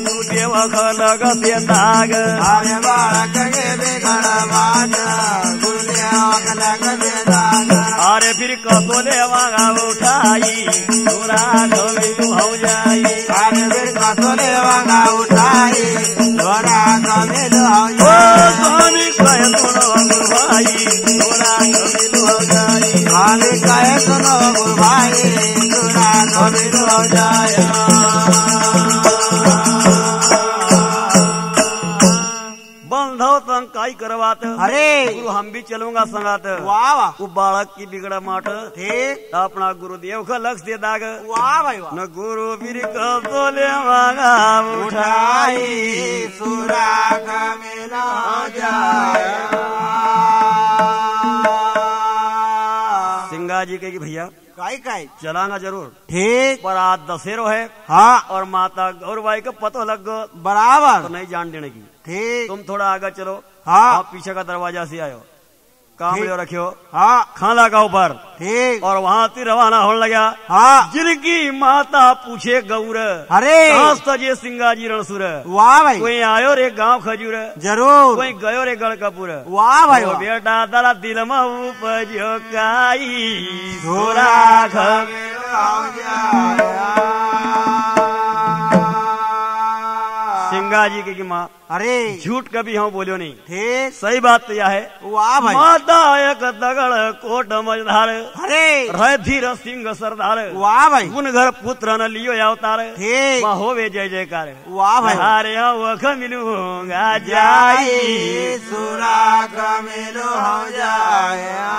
गुरुदेव खलग दाग। अरे बालक के बिगड़ गुरुदेव अरे फिर कसोले वागा उठाई तोरा हो जाई। अरे फिर कसोले वागा उठाई। तो काई करवात। अरे। तू हम भी चलूँगा संगात। वाह बालक की बिगड़ा माट। थे। तो अपना गुरुदेव का लक्ष्य दे दाग। वाह भाई वाह। न गुरु फिर बोले मांगा उठाई सुरा मेला जाया सिंगा जी कहेगी भैया काई काई चलांगा ज़रूर। ठीक। बरात दशहरो है। हाँ। और माता गौरबाई का पतो लग बराबर। तो नहीं जान देने की। ठीक। तुम थोड़ा आगे चलो। हाँ। आप पीछे का दरवाज़ा से आयो। काम ठीक। ले रखियो हाँ। खाना का ऊपर। ठीक। और वहाँ से रवाना होने लगा हाँ। जिनकी माता पूछे गौर अरे। कहाँ सजे सिंगाजी रणसुर? वाह भाई। कोई आयो रे गाँव खजूर? ज़रूर। कोई गयो रे गढ़कपुर वाह भाई ओ बेटा तारा दिल में उपजो काई सिंगा जी की माँ अरे झूठ कभी हम बोलियो नहीं। ठीक। सही बात तो यह है। वाह भाई। माता एक दगड़ कोट मजधार अरे। रह धीर सिंह सरदार। वाह भाई। गुन घर पुत्र न लियो अवतार। ठीक। वहाँ होवे जय जयकार। वाह भाई। हारे वख मिलूँगा जाई सुराग मिलो हो जाया।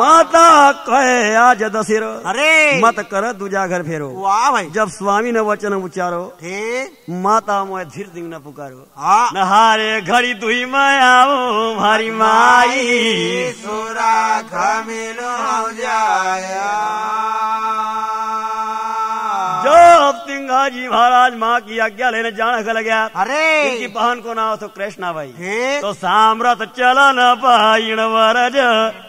माता कहे आज दसिर अरे। मत कर दूजा घर फेरो। वाह भाई। जब स्वामी ने वचन उच्चारो माता मोह धीर दिंग न पुकारो। हाँ। नहारे घड़ी दुई मैं आओ हरी माई। सोरा मिलो हो जाया। सिंहा जी महाराज माँ की आज्ञा लेने जाने का गया अरे। इनकी बहन को नाम तो कृष्णा भाई। ठीक तो साम्रत चलन पाइण वरज।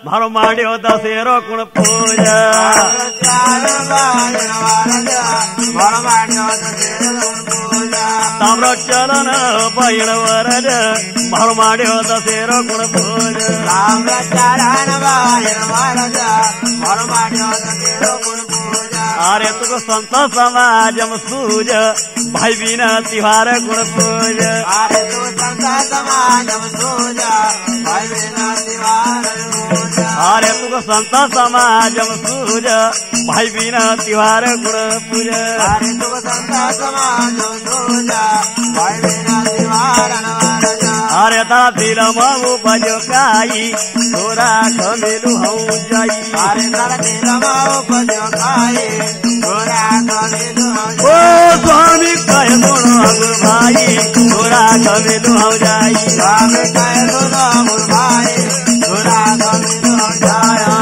मारो मांड्यो दशेरो कुण पूजा। साम्रत चलन पाइण वरज। मारो मांड्यो दशेरो कुण पूजा। अरे तुको संत समाजम सूज भाई बिना तिहार गुण पूज। अरे तू संता समाजम सोजा भाई बिना पूजा। अरे तुको संत समाजम सूज भाई बिना तिहार गुण पूज। अरे तू संता समाजम सोजा भाई बिना दीवार नवार जा अरे ता दिल मऊ बजो तोरा खमेलु हऊ जाई अरे तारा दिल माओ बजो खाए ओ स्वामी कहे गुण हगु भाई तोरा खमेलु हऊ जाई। राम कह सुनो मुर भाई गोरा कमिलु जाया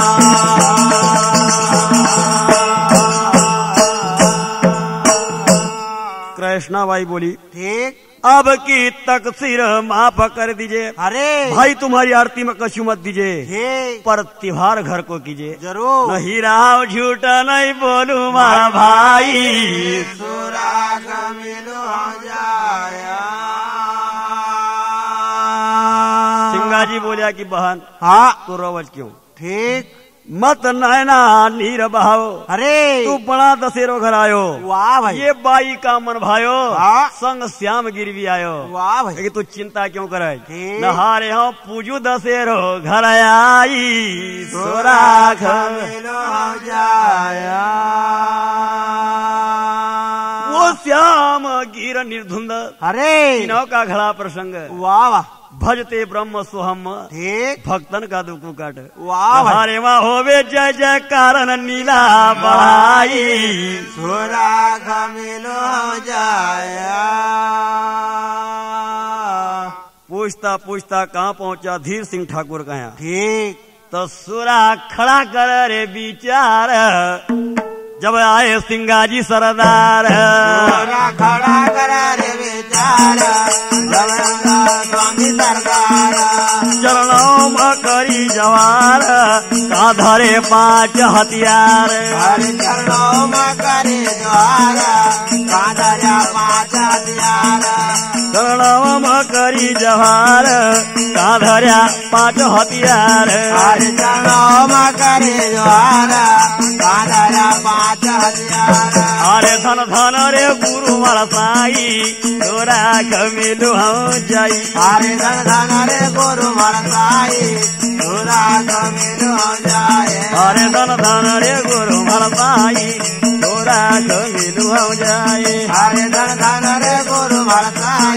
कृष्णा बाई बोली ठीक। अब की तकसीर माफ़ कर दीजिए। अरे। भाई तुम्हारी आरती में कछु मत दीजिए। पर त्योहार घर को कीजिए। ज़रूर। नहीं राव झूठा नहीं बोलू माँ भाई। जाया सिंगा जी बोलिया कि बहन हाँ। तू रोवज क्यों? ठीक। मत नैना नीर बहाओ। अरे। तू बड़ा दशेरो घर आयो। वाह भाई। ये बाई का मन भायो। हाँ। संग श्याम गिर भी आयो। वाह भाई। लेकिन तू चिंता क्यों करे नहारे हो पूजू दशेरो घर आई। सोरा घर जाया। वो श्याम गिर निर्धुंद अरे। तीनों का घड़ा प्रसंग। वाह वाह। भजते ब्रह्म सोहम। भक्तन का दुख काट वाह हमारे वहाँ होवे जय जय कारण नीला बढ़ाई सुराग मिलो जाया। पूछता पूछता कहाँ पहुँचा? धीर सिंह ठाकुर का यहाँ ठीक। तो सुरा खड़ा कर रे विचार जब आए सिंगाजी सरदार। सुरा खड़ा करा रे बेचारा। चरणों में करी जवार धरे पाँच हथियार। चरणों में करे कांधर्या पाँच हथियार। चरणों में करी जवार का धर्या पाँच हथियार। हरि चरणों में करे द्वारा कांधर्या पाँच हथियार। अरे धन धन रे गुरु मारा साई तोरा कमिलु हम जाई। हरि धन धन रे गुरु मरसाई सुरा कमिल हो जाए अरे धन धन रे गुरु मारा साई तोरा कमिलु हम जाई। हरे धन धन रे गुरु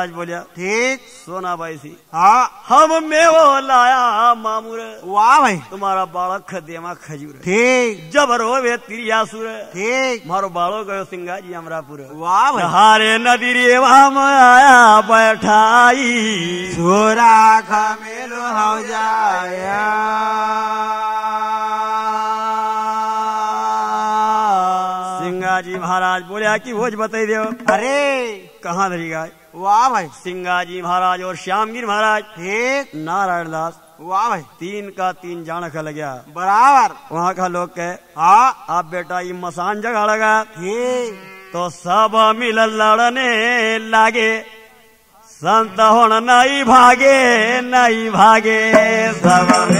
महाराज बोलिया ठीक सोना बाईसी हाँ। हम में वो लाया मामूर। वाह भाई। तुम्हारा बालक देवा खजूर। ठीक। जब रोवे तिरियासुर ठीक। मारो बालो गयो सिंगा जी अमरापुर। वाह भाई। हारे नदी रे वाम आया बैठाई। छोरा खमेलो हो जाया। सिंगा जी महाराज बोलिया की भोज बताई दो अरे। कहा धरी गाय? वाह भाई। सिंगा जी महाराज और श्यामगिर महाराज। नारायण दास वाह भाई। तीन का तीन जान खल गया बराबर। वहाँ का लोग कहे हाँ। आप बेटा ये मसान जगह लगा। तो सब मिल लड़ने लागे। संत होन नहीं भागे नहीं भागे। सब भागे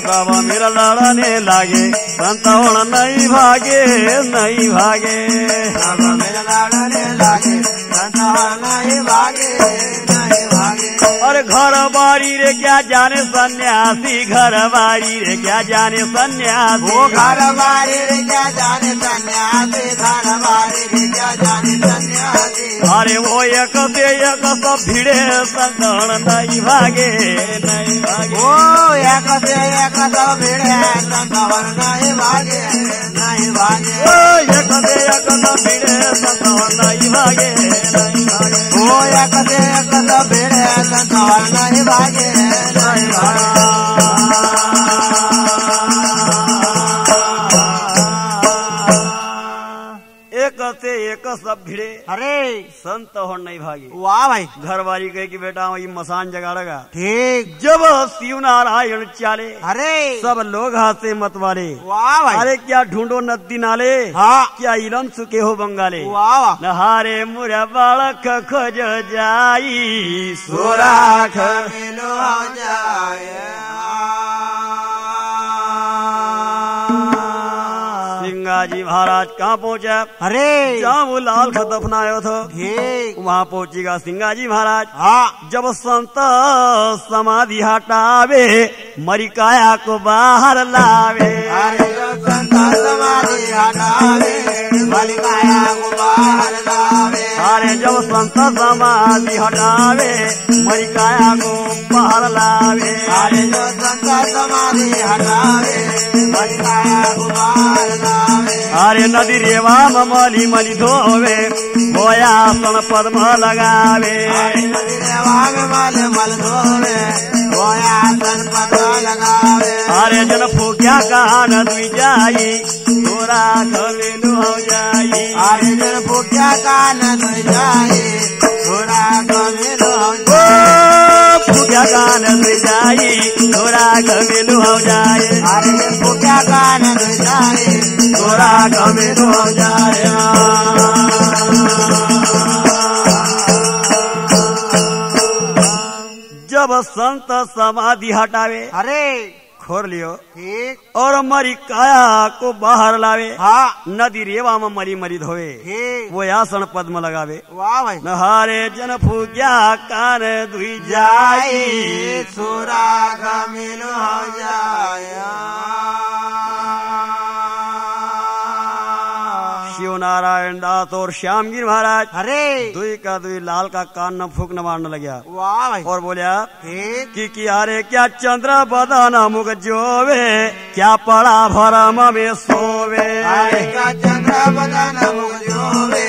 सब लड़ने लागे, संत होन नहीं भागे नहीं भागे। सब लड़ने लागे धनवर नहीं भागे, नहीं और घर बारी रे क्या जाने सन्यासी? घर बारी रे क्या जाने सन्यासी? वो घर बारी रे क्या जाने सन्यासी? घर बारी रे क्या जाने सन्यासी? अरे वो एक से एक सब भिड़े संतन नहीं भागे नहीं भागे। ओ एक से एक सब भिड़े संतवर नहीं भागे नहीं भागे। ओ एक से एक सब भिड़े संतन नहीं भागे नहीं भागे। ओ एक से एक सब भिड़े संतवर नहीं एक से एक सब भिड़े। अरे। संत हो नहीं भागी। वाह भाई। घर वाली कहे की बेटा वही मसान जगाड़ेगा। ठीक। जब शिव नारायण चाले अरे। सब लोग हाथ मत वाले। वाह भाई। अरे क्या ढूंढो नदी नाले? हाँ। क्या इलम सुके हो बंगाले? वाह नहारे मुरा बालक खोज जाई सोराख जाए। सिंगा जी महाराज कहाँ पहुँचा? अरे जहाँ वो लाल को दफनायो था। वहाँ पहुँचेगा सिंगा जी महाराज। हाँ। जब संत समाधि हटावे मरिकाया को बाहर लावे। अरे जो संता समाधि हटावे बलिकाया को बाहर लावे। अरे जब संत समाधि हटावे मरिकाया को बाहर लावे। अरे जो संता समाधि हटावे बलिकाया को बाहर लावे। अरे नदी रेवा मली मली धोवे होया सन पद्म लगावे। अरे नदी जन फूक्या कान दुई जाई तोरा हो जाई। अरे जन भूख्या कान धोई जाए थोड़ा कमेलो फूक्या कान जाई तोरा खमेलु हो जाए। अरे जन क्या कान जाई तोरा खमेलु हो जाए। जब संत समाधि हटावे अरे। खोर लियो। ठीक और मरी काया को बाहर लावे। हाँ। नदी रेवा में मरी मरी धोवे। वो आसन पद्म लगावे। वाह भाई। नहारे जन फूग्या कान दुई जाई। सुरा कमेलो हो जाए शिव नारायण दास और श्यामगिर महाराज। अरे। दुई का दुई लाल का कान न फूक न मारने लगे वाह भाई। और बोलिया की कि अरे क्या चंद्र बदन मुख जोवे? क्या पड़ा भरम में सोवे? चंद्र बदन मुख जोवे?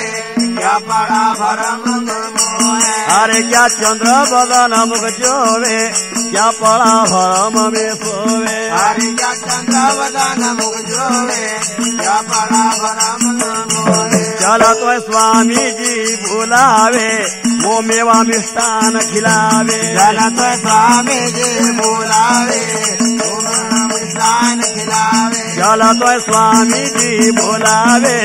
क्या पड़ा भरम मोहे अरे क्या चंद्र बदन मुख जोवे क्या पड़ा भरम में सोवे? अरे क्या चंद्र बदन मुख जोवे क्या बड़ा भरम चला तो स्वामी जी बुलावे वो मेवा मिष्ठान खिलावे। चलो तो स्वामी जी बुलावे खिलावे। चला तो स्वामी जी बोलावे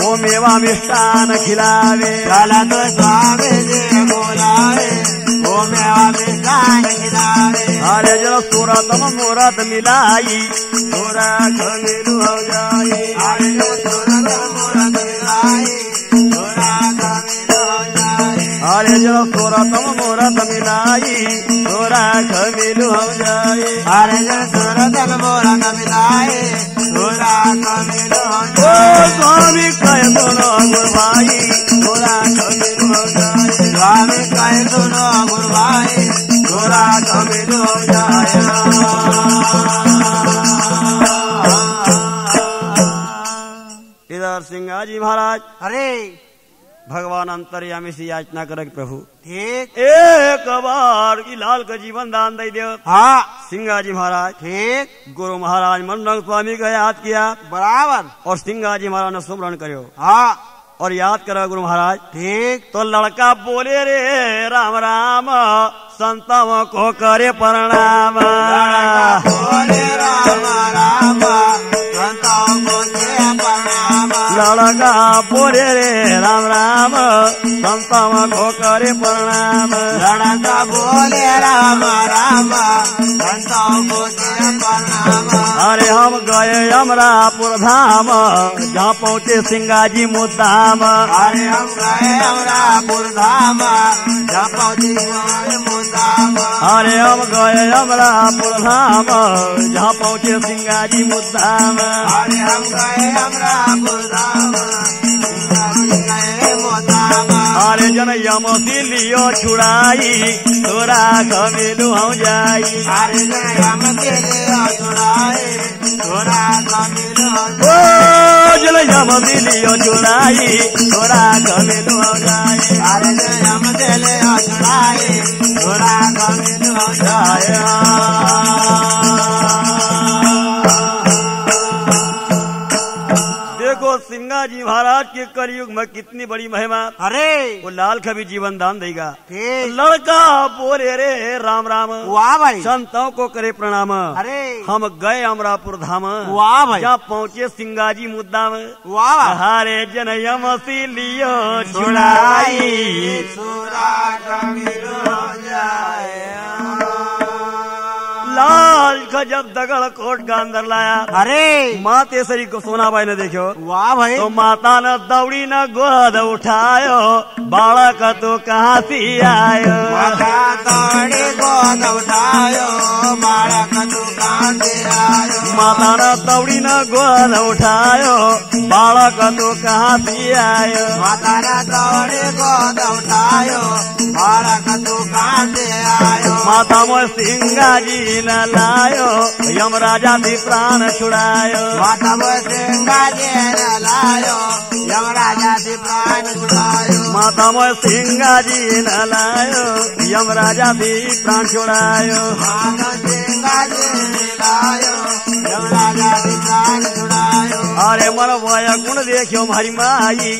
वो मेवा मिष्ठान खिलावे। जलत स्वामी जी बोलावे वो मेवा मिष्ठान खिलावे। अरे जल सूरतम मूरत मिलाई सूरत खमिलु हो जाई। अरे जो तुरंत मुरत जाए अरे जल सूरतम मूरत मिलाई तोरा खमिलु हो जाई अरे जो तुरंत मुरत मिलाई थोड़ा कमिलो हो ओ जाए। स्वामी कह सुनो गुरु भाई थोड़ा कबीर हो जाए। स्वामी कहे सुनो गुरु भाई थोड़ा कबीर हो जाए। इधर सिंगा जी महाराज। अरे। भगवान अंतर्यामी से याचना करक प्रभु। ठीक। एक बार की लाल का जीवन दान दे दे हाँ। सिंगा जी महाराज। ठीक। गुरु महाराज मनरंग स्वामी का याद किया। बराबर। और सिंगा जी महाराज ने सुमरण करो हाँ। और याद करो गुरु महाराज। ठीक। तो लड़का बोले रे राम राम संतव को करे प्रणाम। प्रणाम लड़का बोले रे, राम राम। संतव को करे प्रणाम। लड़का बोले राम राम। संतों को दे प्रणाम। अरे हम गए अमरापुर धाम जहाँ पहुँचे सिंगाजी मुद्दाम। अरे हम गए अमरापुर धाम जपौजी मुदाम अरे हम गए अमरापुर धाम जहाँ पहुँचे सिंगाजी मुद्दाम। अरे हम गए अमरापुर धाम जन यम लियो छुड़ाई तोरा घमेलू हम जाई अरे गए हम के लिए छुड़ाए थोड़ा कमिल ओ जन यम लियो छुड़ाई तोरा घमेलू हम जाई अरे गए हम के लिए छुड़ाए थोड़ा कमिल जाए देखो सिंगा जी महाराज के कलयुग में कितनी बड़ी महिमा। अरे। वो लाल का भी जीवन दान देगा। लड़का बोले रे राम राम। वाह भाई। संतों को करे प्रणाम। अरे। हम गए अमरापुर धाम। वाह भाई। जहाँ पहुँचे सिंगाजी मुद्दा में वाह। हारे जनयम लियो छुड़ाई सुरा जाए। लाल का जब दगड़ कोट का अंदर लाया। अरे। माँ तेसरी को सोना भाई ने देखो। वाह भाई। तो माता ने दौड़ी न गोद उठायो बालक तो कहाँ से आयो। माता गोद उठायो बालक दुकान से आयो। माता ने दौड़ी न गोद उठायो बालक तो कहाँ से आयो। माता ने तोड़ी गोद उठायो बालक दुकान से आयो माता मोह सिंगा जी न लायो यम राजा थी प्राण छुड़ायो। माता वो सिंगा जी ने लायो यमराजा से प्राण छुड़ायो। माता मोह सिंगा जी न लायो यम राजा थी प्राण छुड़ायो। अरे मन वय गुण देखो हमारी माई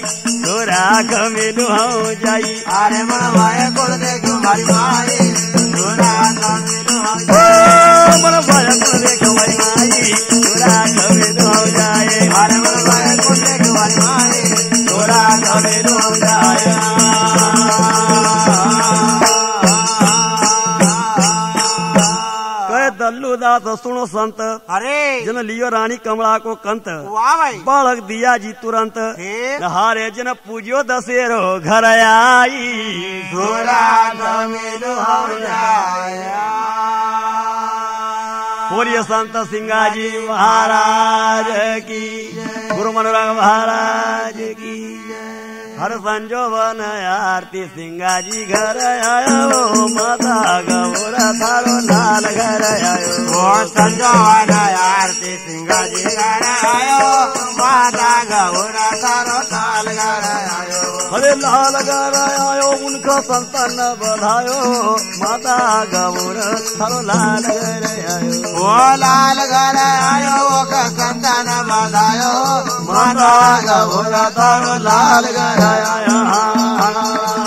तोरा कमेलू हो जाई। अरे मन भाई गुण देखो मारी माई थोड़ा कमिल कहे सुनो संत। अरे। जन लियो रानी कमला को कंत। वाह भाई। बालक दिया जी तुरंत। हारे जन पूजियो दशेरो घर आई। बोलिए संत सिंगाजी महाराज की। गुरु मनोरंग महाराज की। हर संजोवन आरती सिंगाजी घर आयो माता गौरा थारो लाल घर आयो। ओ संजोवन आरती सिंगा जी घर आयो माता गौरा तारो ताल घर आयो। अरे लाल घर आयो उनका संतान बधायो माता गौरा थारो लाल घर आयो। ओ लाल घर आयो वो का संतान बधायो माता गौरा तारो लाल घर I. ya ya ya ya ya